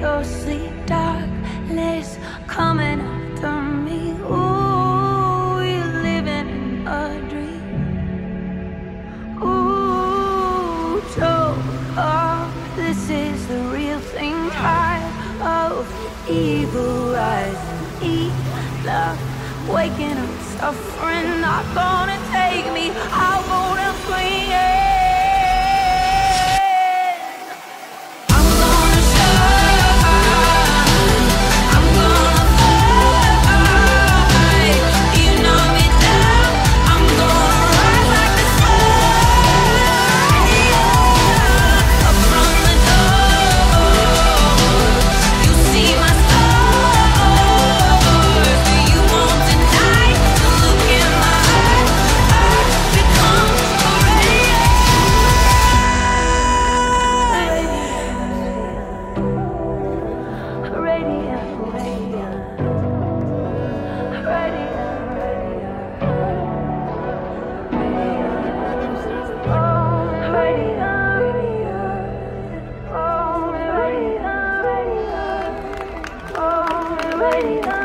your sleep Darkness coming after me. Ooh, you're living in a dream. Ooh, joke off, This is the real thing. Tired of evil rising, Eat love Waking up suffering. Not gonna take me. I wanna swing it? 啊